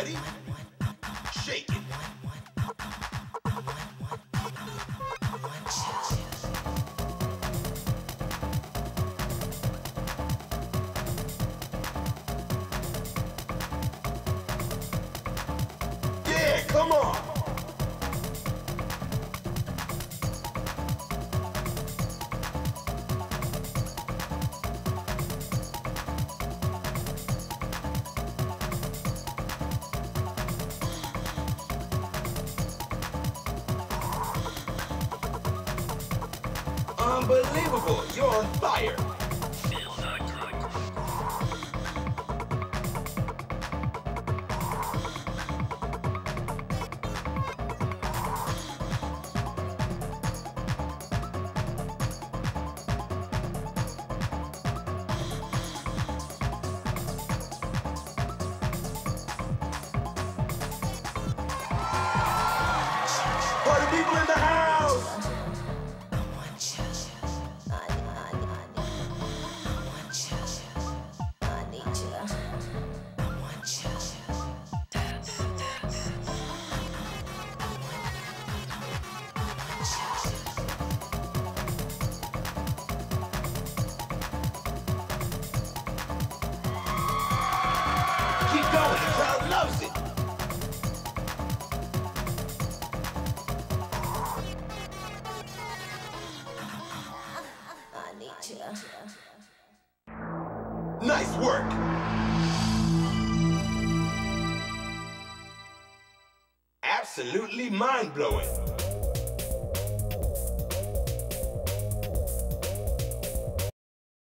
Ready? Shake it. Yeah, come on. Unbelievable! You're on fire! People in the house! Nice work! Absolutely mind-blowing!